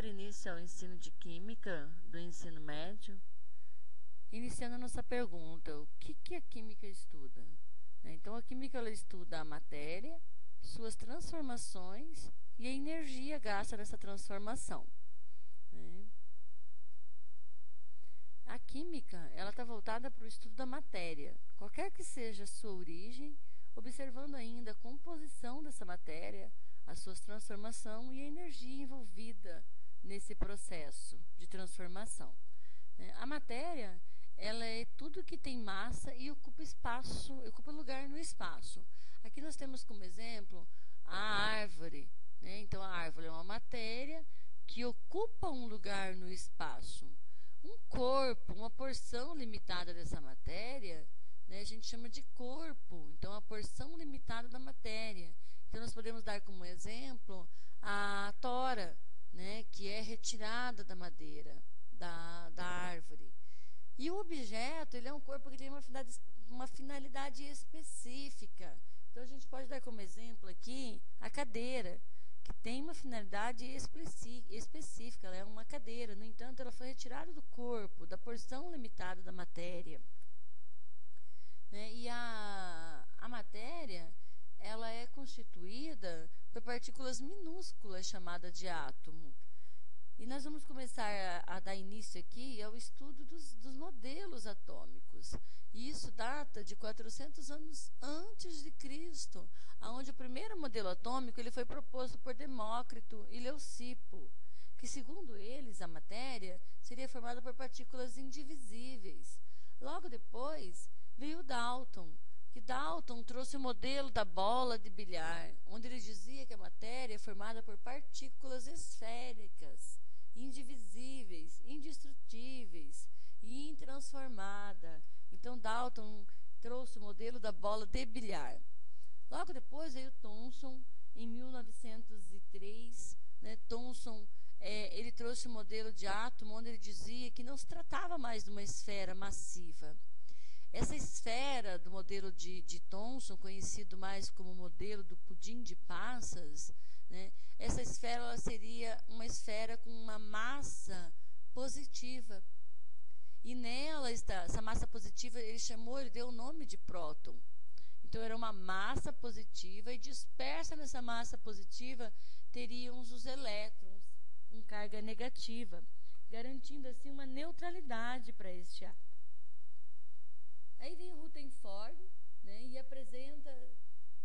dar início ao ensino de Química do ensino médio, iniciando a nossa pergunta: o que, que a Química estuda? Né, então, a Química ela estuda a matéria, suas transformações e a energia gasta nessa transformação. Né? A Química ela está voltada para o estudo da matéria, qualquer que seja a sua origem, observando ainda a composição dessa matéria, a sua transformação e a energia envolvida nesse processo de transformação. Né? A matéria ela é tudo que tem massa e ocupa espaço, ocupa lugar no espaço. Aqui nós temos como exemplo a árvore. Né? Então, a árvore é uma matéria que ocupa um lugar no espaço. Um corpo, uma porção limitada dessa matéria, né, a gente chama de corpo. Então, a porção limitada da matéria. Então, nós podemos dar como exemplo a tora, né, que é retirada da madeira, da, da árvore. E o objeto, ele é um corpo que tem uma finalidade, uma finalidade específica. Então, a gente pode dar como exemplo aqui a cadeira, que tem uma finalidade específica. Ela é uma cadeira, no entanto, ela foi retirada do corpo, da porção limitada da matéria. Né? E a, a matéria ela é constituída por partículas minúsculas chamadas de átomo. E nós vamos começar a, a dar início aqui ao estudo dos, dos, modelos atômicos. E isso data de 400 anos antes de Cristo, onde o primeiro modelo atômico ele foi proposto por Demócrito e Leucipo, que segundo eles a matéria seria formada por partículas indivisíveis. Logo depois veio Dalton, Dalton trouxe o modelo da bola de bilhar, onde ele dizia que a matéria é formada por partículas esféricas, indivisíveis, indestrutíveis e intransformada. Então Dalton trouxe o modelo da bola de bilhar. Logo depois veio Thomson, em 1903. Né, Thomson é, ele trouxe o modelo de átomo, onde ele dizia que não se tratava mais de uma esfera massiva, essa esfera do modelo de, de Thomson, conhecido mais como modelo do pudim de passas, né, essa esfera seria uma esfera com uma massa positiva. E nela, está, essa massa positiva, ele chamou, ele deu o nome de próton. Então, era uma massa positiva, e dispersa nessa massa positiva teriam os elétrons com carga negativa, garantindo assim uma neutralidade para este átomo. Aí vem Rutherford né, e apresenta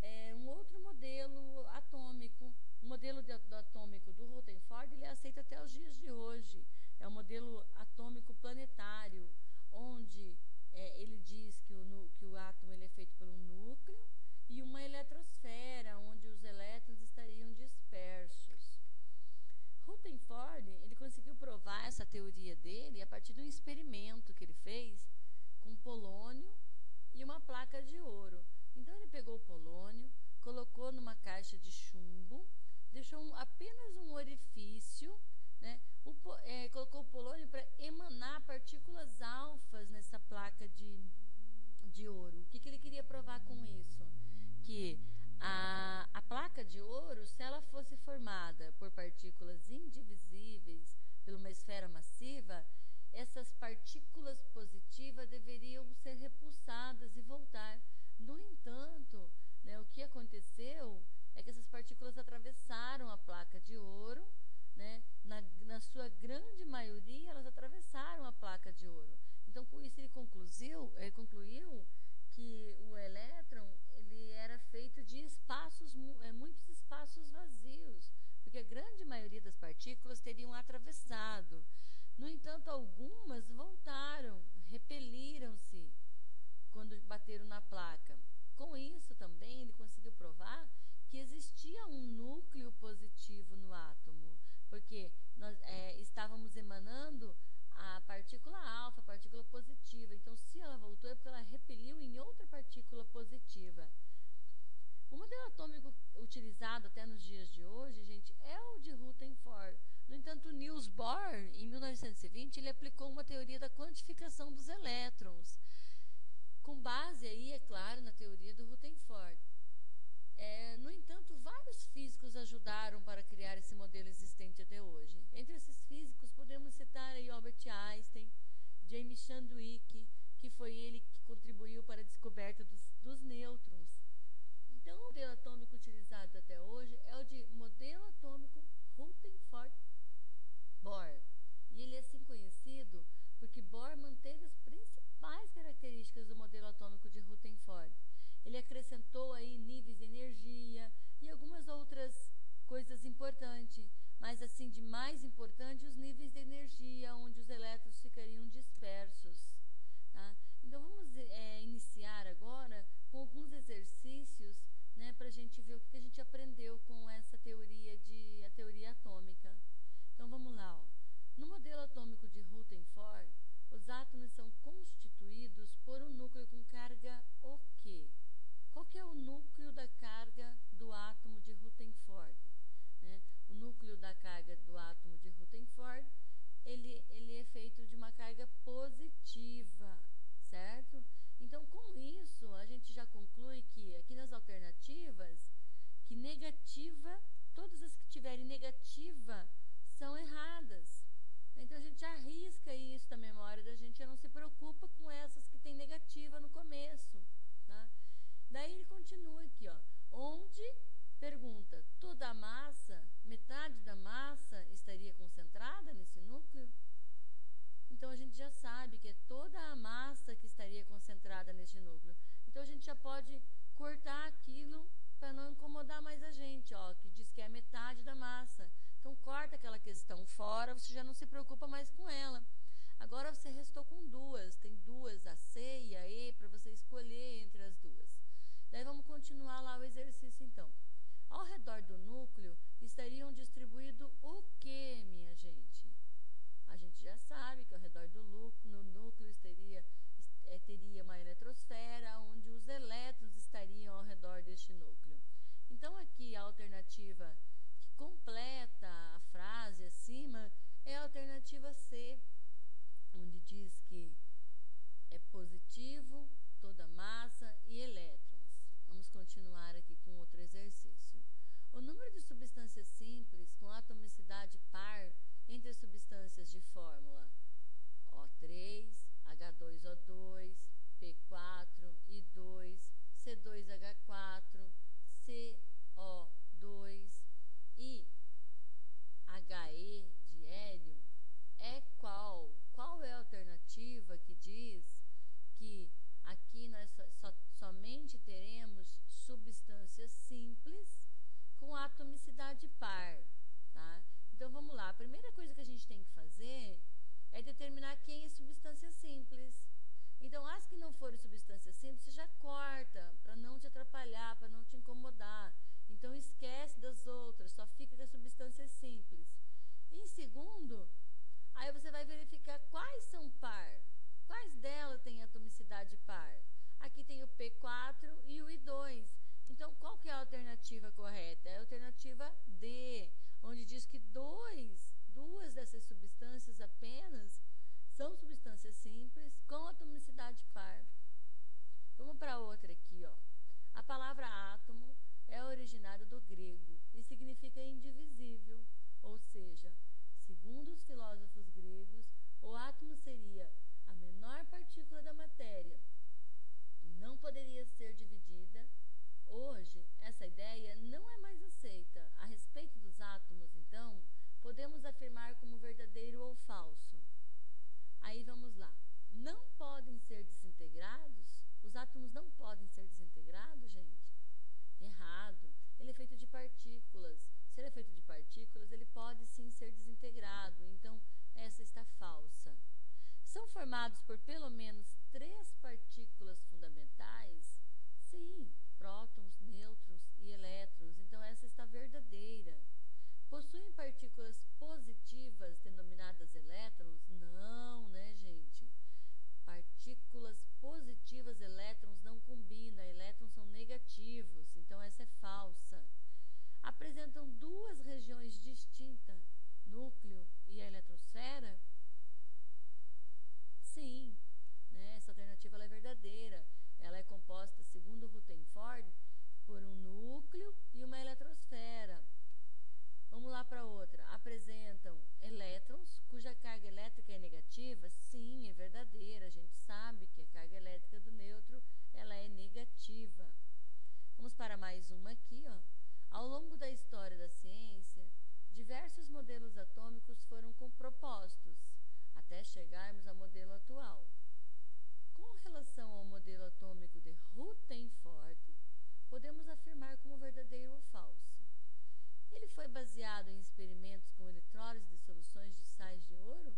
é, um outro modelo atômico. O modelo de, do atômico do Rutherford ele é aceito até os dias de hoje. É o modelo atômico planetário, onde é, ele diz que o, que o átomo ele é feito pelo núcleo e uma eletrosfera, onde os elétrons estariam dispersos. Rutherford ele conseguiu provar essa teoria dele a partir de um experimento que ele fez com polônio e uma placa de ouro. Então ele pegou o polônio, colocou numa caixa de chumbo, deixou um, apenas um orifício, né? O, é, colocou o polônio para emanar partículas alfas nessa placa de, de ouro. O que, que ele queria provar com isso? Que a, a placa de ouro, se ela fosse formada por partículas indivisíveis, por uma esfera massiva, essas partículas positivas deveriam ser repulsadas e voltar. No entanto, né, o que aconteceu é que essas partículas atravessaram a placa de ouro, né, na, na sua grande maioria, elas atravessaram a placa de ouro. Então, com isso, ele concluiu, ele concluiu Bohr, em 1920, ele aplicou uma teoria da quantificação dos elétrons, com base aí, é claro, na teoria do Rutherford. É, no entanto, vários físicos ajudaram para criar esse modelo existente até hoje. Entre esses físicos, podemos citar aí Albert Einstein, James Chadwick, que foi ele que contribuiu para a descoberta dos, dos nêutrons. Então, o modelo atômico utilizado até hoje é o de modelo atômico Rutherford mais importante agora você já não se preocupa mais com ela. Agora você restou com duas, tem duas, a C e a E, para você escolher entre as duas. Daí vamos continuar lá o exercício então. Ao redor do núcleo estariam distribuído o que, minha gente? A gente já sabe que ao redor do núcleo, no núcleo estaria, é, teria uma eletrosfera onde os elétrons Segundo os filósofos gregos, o átomo seria a menor partícula da matéria não poderia ser dividida. Hoje, essa ideia não é mais aceita. A respeito dos átomos, então, podemos afirmar como verdadeiro ou falso para mais uma aqui, ó. Ao longo da história da ciência, diversos modelos atômicos foram propostos até chegarmos ao modelo atual. Com relação ao modelo atômico de Rutherford, podemos afirmar como verdadeiro ou falso. Ele foi baseado em experimentos com eletrólise de soluções de sais de ouro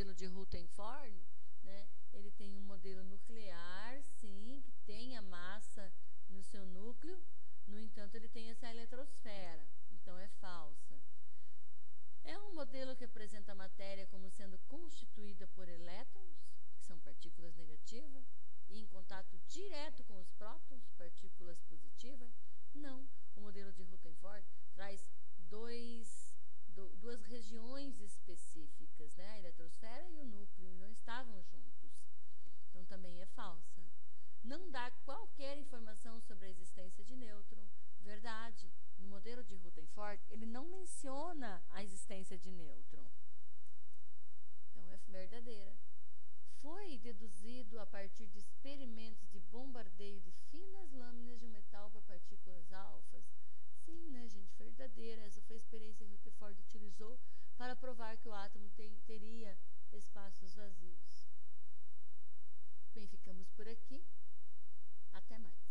modelo de Rutherford, né, ele tem um modelo nuclear, sim, que tem a massa no seu núcleo, no entanto, ele tem essa eletrosfera, então é falsa. É um modelo que apresenta a matéria como sendo constituída por elétrons, que são partículas negativas, e em contato direto com os prótons, partículas positivas, partir de experimentos de bombardeio de finas lâminas de um metal para partículas alfas. Sim, né, gente? Verdadeira. Essa foi a experiência que Rutherford utilizou para provar que o átomo tem, teria espaços vazios. Bem, ficamos por aqui. Até mais.